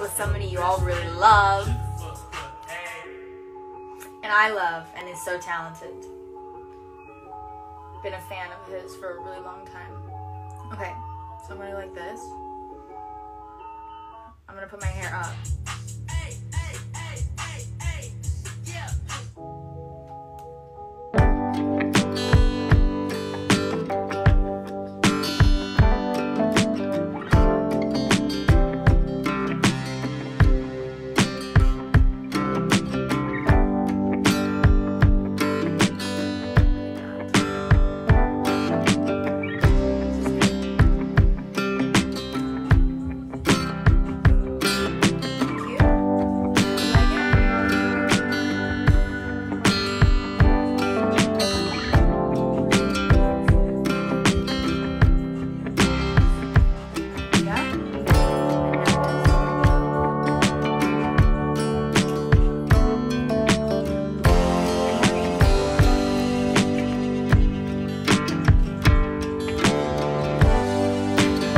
with somebody you all really love. And I love and is so talented. Been a fan of his for a really long time. Okay, so I'm gonna like this. I'm gonna put my hair up.